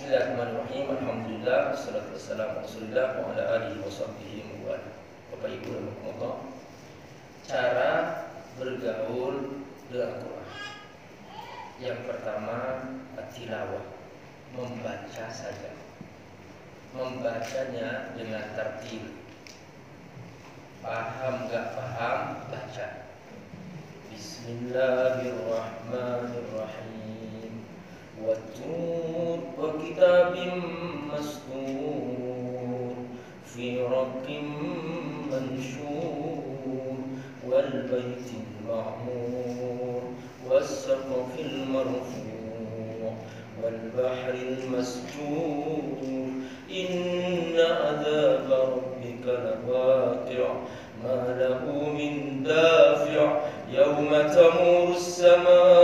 Bismillahirrahmanirrahim. Alhamdulillah wassalatu wassalamu Rasulillah wa ala alihi wa sahbihi wa Bapak Ibu dan Bapak Cara bergaul dengan Quran. Yang pertama, tilawah, membaca saja. Membacanya dengan tertil. Paham gak paham, baca. Bismillahirrahmanirrahim. والطور وكتاب مسطور في رق منشور والبيت المعمور والسقف المرفوع والبحر المسجور إن عذاب ربك لواقع ما له من دافع يوم تمور السماء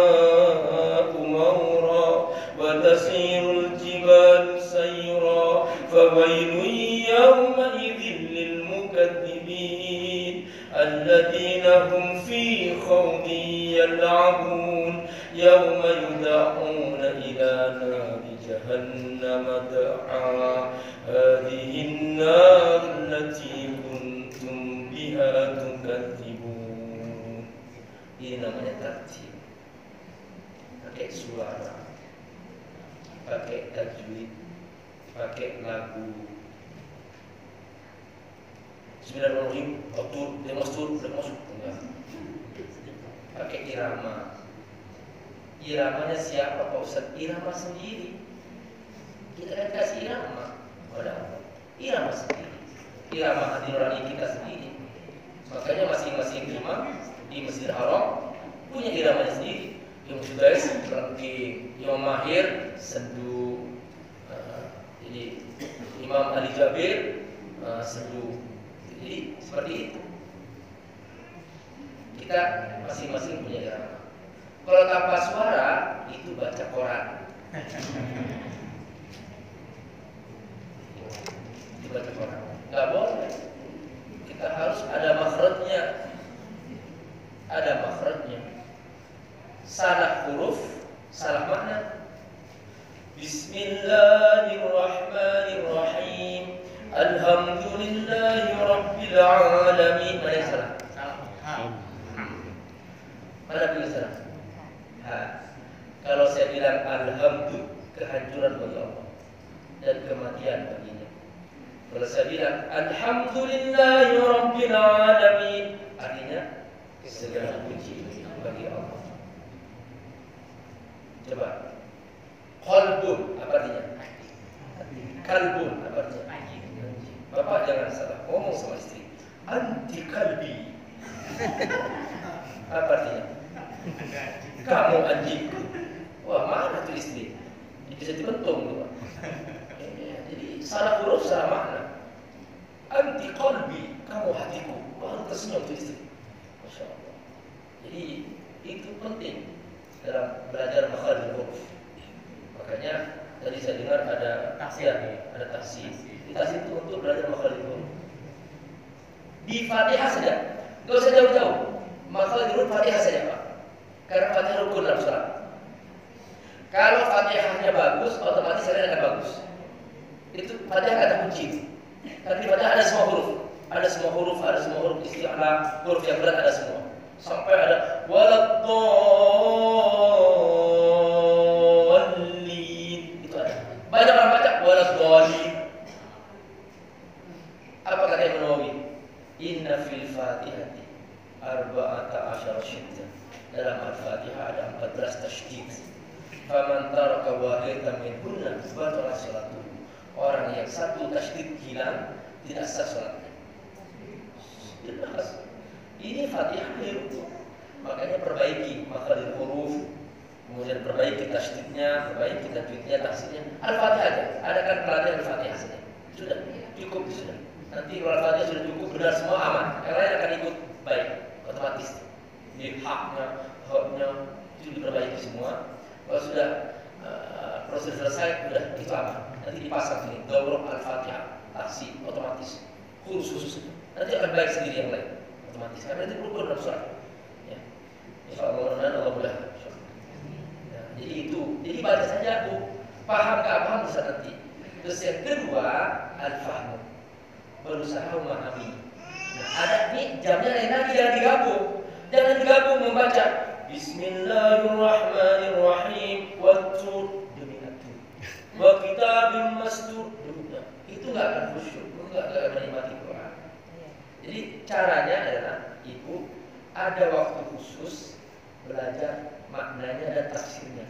وتسير الجبال سيرا فويل يومئذ للمكذبين الذين هم في خوض يلعبون يوم يدعون إلى نار جهنم دعا. هذه النار التي كنتم بها تكذبون. ini namanya tertib pakai suara pakai lagu Bismillahirrahmanirrahim. Waktu dia masuk, dia masuk. Enggak. Pakai irama. Iramanya siapa Pak Ustaz? Irama sendiri. Kita kan kasih irama. Pada Irama sendiri. Irama hati nurani kita sendiri. Makanya masing-masing imam Di Masjid Haram Punya iramanya sendiri. Yang sudah seperti Imam Mahir Sendu Imam Ali Jabir uh, Sendu jadi seperti itu. Kita masing-masing punya irama. Kalau tanpa suara itu baca koran. Itu baca koran. Gak boleh. Kita harus ada makhrajnya. Ada makhrajnya. Salah huruf, salah makna. Bismillahirrahmanirrahim. Alhamdulillahi Rabbil Alamin Mana yang salah? Mana pilih salah? Ha. Kalau saya bilang Alhamdulillah Kehancuran bagi Allah Dan kematian baginya Kalau saya bilang Alhamdulillahi Rabbil Alamin Artinya Segala puji bagi Allah Coba Qalbun Apa artinya? Kalbun Apa artinya? Bapak jangan salah ngomong sama istri. Anti kalbi. Apa artinya? Kamu anjingku. Wah mana tuh istri? Bisa dibentung tuh. Jadi salah huruf salah makna. Anti kalbi. Kamu hatiku. Baru tersenyum tuh istri. Masya Allah. Jadi itu penting dalam belajar makhluk huruf. Tadi saya dengar ada ya, ada tafsir Dikasih itu untuk belajar makhluk. Di Fatihah saja, nggak usah jauh-jauh. Makhluk Fatihah saja pak, karena Fatihah rukun dalam sholat. Kalau Fatihahnya bagus, otomatis kalian akan bagus. Itu Fatihah ada kunci. Tapi Fatihah ada semua huruf, ada semua huruf, ada semua huruf istilah, huruf yang berat ada semua. Sampai ada walat itu ada. Banyak orang baca walat apa kata Imam Nawawi? Inna fil Fatihati arba'ata asyara syiddah. Dalam Al-Fatihah ada 14 tasydid. Faman taraka wahidatan min kunna batala salatuhu. Orang yang satu tasydid hilang salatnya. Jelas. Ini Fatihah keliru. Makanya perbaiki makhraj huruf, kemudian perbaiki tasydidnya, perbaiki tajwidnya, tahsinnya. Al-Fatihah aja. Adakan pelatihan Al-Fatihah saja. Sudah, cukup sudah. Nanti kalau Fatihah sudah cukup benar semua aman. Yang lain akan ikut baik otomatis. Di haknya, haknya itu diperbaiki semua. Kalau sudah uh, proses selesai, sudah itu aman. Nanti dipasang sini daurah al-fatihah, taksi otomatis khusus. Nanti akan baik sendiri yang lain otomatis. Karena itu rukun dalam surat. Ya. Insya Allah Allah mudah. Ya. Jadi itu, jadi baca saja bu. Paham gak paham bisa nanti. Terus yang kedua, al-fahmu. Berusaha memahami. Nah, ada nih jamnya lain lagi jangan digabung. Jangan digabung membaca Bismillahirrahmanirrahim Wattur demi atur. Wa kitabim mastur itu nggak akan khusyuk, nggak akan menikmati Quran. Jadi caranya adalah ibu ada waktu khusus belajar maknanya dan tafsirnya.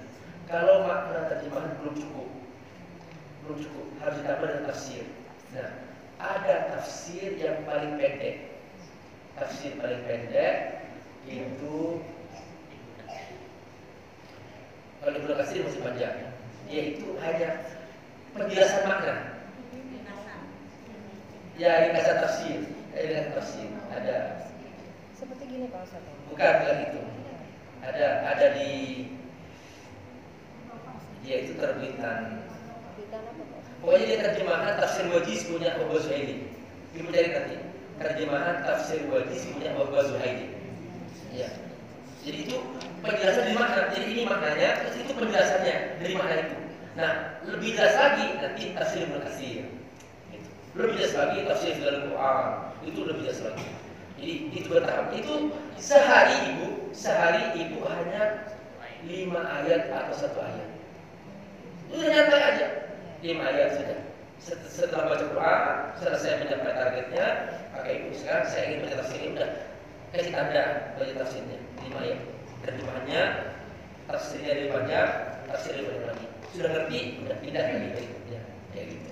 Kalau makna terjemahan belum cukup, belum cukup harus ditambah dengan tafsir. Nah, ada tafsir yang paling pendek. Tafsir paling pendek itu kalau Ibnu Katsir masih panjang yaitu hanya penjelasan makna. Ya ringkasan tafsir. Ringkasan tafsir. Ada. Seperti gini Pak Ustaz bukan bukan itu. Ada ada di dia itu terbitan. Terbitan apa Pak? Pokoknya dia terjemahan tafsir wajiz punya Abu Zuhaili ibu cari nanti terjemahan tafsir wajiz punya Abu Zuhaili ya jadi itu penjelasan dari makna. Jadi ini maknanya, itu penjelasannya dari makna itu. Nah, lebih jelas lagi nanti tafsir Ibnu Katsir. Gitu. Lebih jelas lagi tafsir dalam Quran. Itu lebih jelas lagi. Jadi itu bertahap. Itu sehari ibu, sehari ibu hanya lima ayat atau satu ayat. Lima ayat saja. Setelah baca Quran, setelah saya mencapai targetnya, maka ibu sekarang saya ingin baca tafsir ini udah. Kasih tanda baca tafsirnya. Lima ayat terjemahannya tafsirnya lebih banyak tafsirnya lebih banyak lagi. Sudah ngerti? Udah. Pindah lagi berikutnya kayak gitu.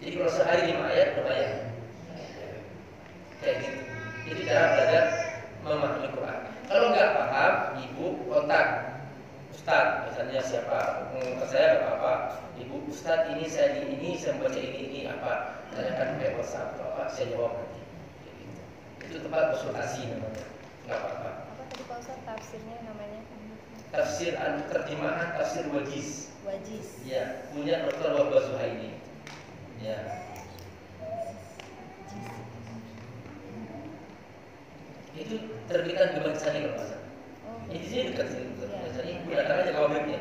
Jadi kalau sehari lima ayat lumayan kayak gitu. Itu cara belajar memahami Quran. Kalau nggak paham ibu kontak Ustaz, misalnya siapa ke saya apa apa ibu Ustaz ini saya di ini saya membaca ini ini apa tanyakan pakai WhatsApp atau apa saya jawab nanti gitu. itu tempat konsultasi namanya nggak apa-apa Apa tadi Pak Ustaz tafsirnya namanya? tafsir al terjemahan tafsir wajiz Wajiz. ya punya Dr. Wahbah Zuhaili ya itu terbitan Geban Sani kalau nggak salah. Ini di sini dekat sini Geban. Sani. Bu datang aja ke pabriknya.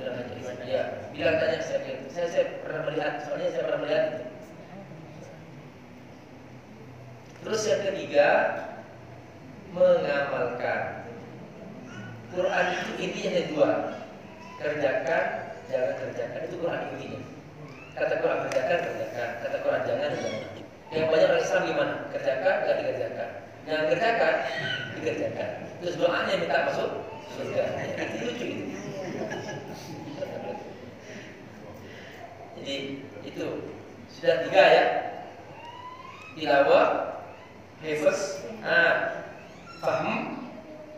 Bilang aja. Ya, bilang tanya saya, saya saya pernah melihat, soalnya saya pernah melihat. Terus yang ketiga mengamalkan. Quran itu intinya ada dua. Kerjakan, jangan kerjakan. Itu Quran intinya. Kata Quran kerjakan, kerjakan. Kata Quran jangan, jangan. Yang banyak orang Islam gimana? Kerjakan, nggak dikerjakan. Jangan kerjakan, dikerjakan. Terus doanya minta masuk surga. Itu lucu itu. Jadi itu sudah tiga ya. Tilawah, hifz, ah, faham,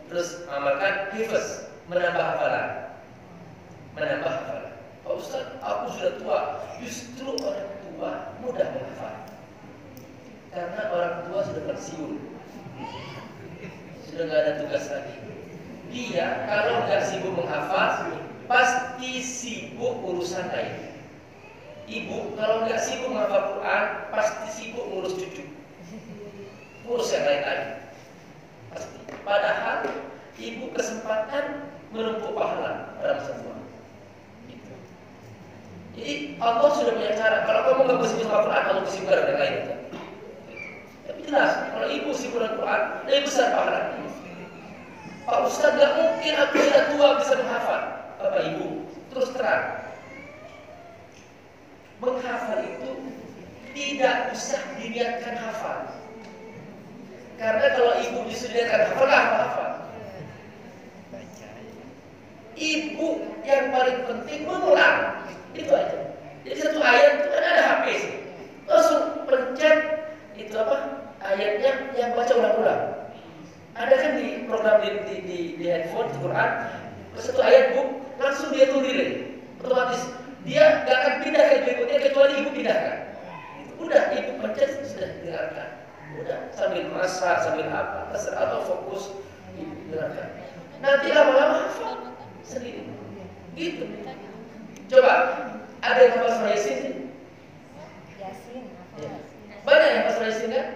terus amalkan hifz, menambah hafalan. Menambah hafalan. Pak Ustaz, aku sudah tua. Justru orang tua mudah menghafal. Karena orang tua sudah pensiun. Sudah nggak ada tugas lagi. Dia kalau nggak sibuk menghafal, pasti sibuk urusan lain. Ibu kalau nggak sibuk menghafal Quran, pasti sibuk ngurus cucu. Ngurus yang lain lagi. Pasti. Padahal ibu kesempatan menumpuk pahala pada masa tua. Gitu. Jadi Allah sudah punya cara. Kalau kamu nggak bersibuk sama Quran, kamu bersibuk dengan lain aja. Jelas, kalau ibu sibuk Quran, lebih besar pahala. Pak Ustadz nggak mungkin aku sudah tua bisa menghafal. Bapak Ibu, terus terang. Menghafal itu tidak usah diniatkan hafal. Karena kalau ibu disuruh diniatkan hafal, nggak hafal. Ibu yang paling penting mengulang. Itu aja. Jadi satu ayat itu kan ada HP sih. Langsung pencet itu apa? Ayatnya yang baca ulang-ulang. Ada kan di program di, di, di, di handphone di Quran satu ayat bu langsung dia tulis otomatis dia gak akan pindah ke berikutnya pindahkan. Udah ibu pencet sudah dengarkan. Udah sambil masak sambil apa terserah atau fokus ibu dengarkan. Nanti lama-lama hafal sendiri. Gitu. Coba ada yang hafal surah Yasin? Yasin, apa Ya. Yasin? Banyak yang hafal surah Yasin kan?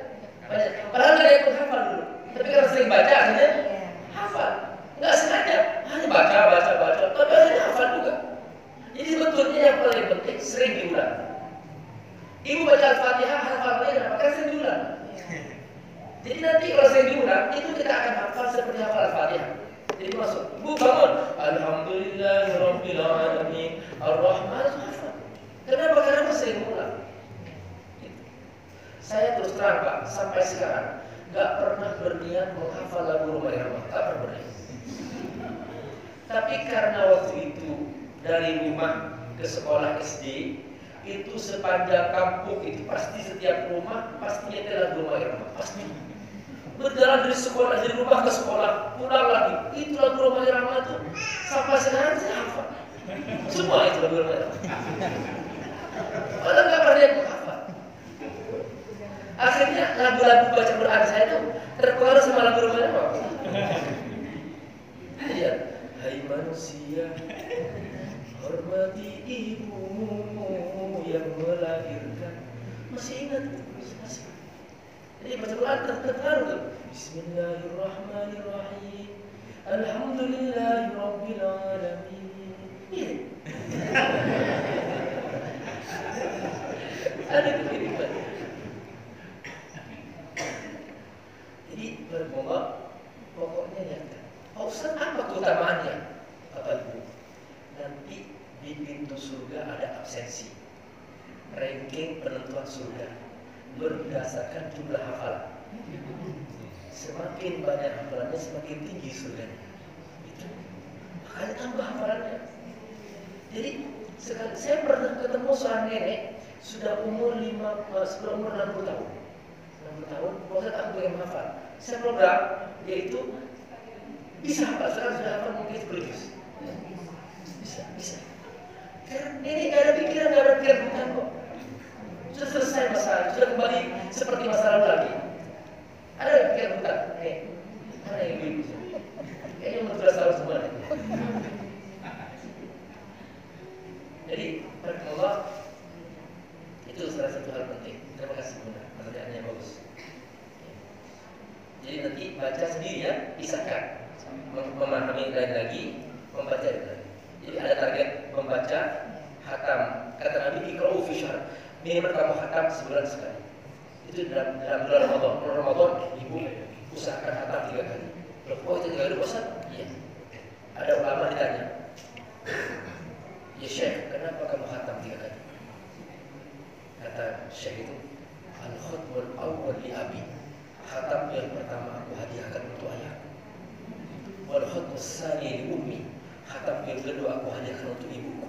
Banyak. Padahal ada yang hafal dulu. Tapi karena sering baca akhirnya Iya. hafal. Nggak sengaja, hanya baca, baca, baca. Tapi akhirnya hafal juga. Jadi sebetulnya yang sering diulang. Ibu baca Al-Fatihah? Kan sering diulang. Iya. Jadi nanti kalau diulang, itu kita akan hafal seperti hafal Al-Fatihah. Jadi masuk, Bu bangun. Alhamdulillahirabbil alamin. Ar-Rahman. Kenapa? Karena. Gitu. Saya terus terang Pak, sampai sekarang nggak pernah berniat menghafal lagu Rumah Irama, nggak pernah. Tapi karena waktu itu dari rumah ke sekolah SD itu sepanjang kampung itu pasti setiap rumah pasti nyetel lagu Rumah Irama, pasti. Berjalan dari sekolah dari rumah ke sekolah pulang lagi. Itu lagu Rumah Irama itu sampai sekarang hafal semua itu lagu Rumah Irama padahal nggak pernah yang menghafal akhirnya lagu-lagu baca Quran saya itu terpengaruh sama lagu Rumah Irama iya. Hai manusia hormati ibumu yang melahirkan masih ingat masih jadi baca Quran tuh. Bismillahirrahmanirrahim. Alhamdulillahirabbil alamin. Iya. Ada kehidupan. Jadi berbohong pokoknya lihat. Pak Ustaz apa keutamaannya? Bapak Ibu, nanti di pintu surga ada absensi. Ranking penentuan surga berdasarkan jumlah hafalan. Semakin banyak hafalannya, semakin tinggi surganya. Itu. Makanya tambah hafalannya. Jadi saya pernah ketemu seorang nenek sudah umur lima, eh, sudah umur 60 tahun. 60 tahun, waktu aku pengen hafal. Saya program, yaitu bisa hafal, sekarang sudah hafal mungkin sekaligus. Bisa, bisa. Karena ini nggak ada pikiran, nggak ada pikiran bukan kok. Sudah selesai masalah, sudah kembali seperti masa lalu lagi. Ada yang pikiran bukan? Eh, mana yang ibu? Kayaknya umur 12 tahun semua. nih. Jadi, Allah itu salah satu hal penting. Terima kasih Bunda, pertanyaannya bagus. Jadi nanti baca sendiri ya, pisahkan. Mem- Memahami lain lagi, membaca lain lagi. Jadi ada target membaca hatam. Kata Nabi, ikra'u fi syahr. Minimal kamu hatam sebulan sekali. Itu dalam, dalam bulan Ramadan. Bulan Ramadan, ibu usahakan hatam tiga kali. Loh, oh itu tiga kali bosan? Iya. Ada ulama ditanya, ya Syekh, kenapa kamu hatam tiga kali? Kata Syekh itu, Al-Khutbul awal li abi. Hatam yang pertama aku hadiahkan untuk ayah. Wal khutbus sani li ummi. Hatam yang kedua aku hadiahkan untuk ibuku.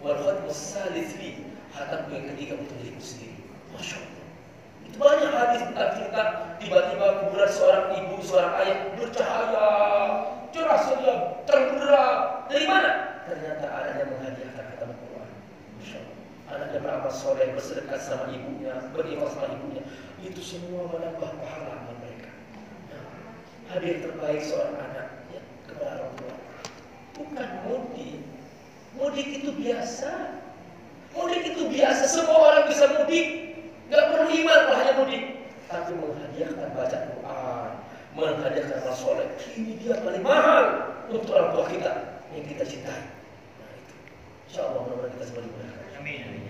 Wal khutbus salis li. Hatam yang ketiga untuk diriku sendiri. Masya Allah. Banyak hadis tentang tiba-tiba kuburan seorang ibu, seorang ayah bercahaya, cerah saja, terang. Dari mana? Ternyata anaknya menghadiahkan khatam Quran. Anaknya beramal soleh, bersedekah sama ibunya, berikhlas sama ibunya. Itu semua menambah pahala amal mereka. Nah, hadir terbaik seorang anak ya, kepada orang tua. Bukan mudik. Mudik itu biasa. Mudik itu biasa. Semua orang bisa mudik. Gak perlu iman hanya mudik. Tapi menghadiahkan baca Quran, menghadiahkan amal soleh. Ini dia paling mahal untuk orang tua kita yang kita cintai. Nah itu. Insya Allah mudah-mudahan kita semua dimudahkan. Amin.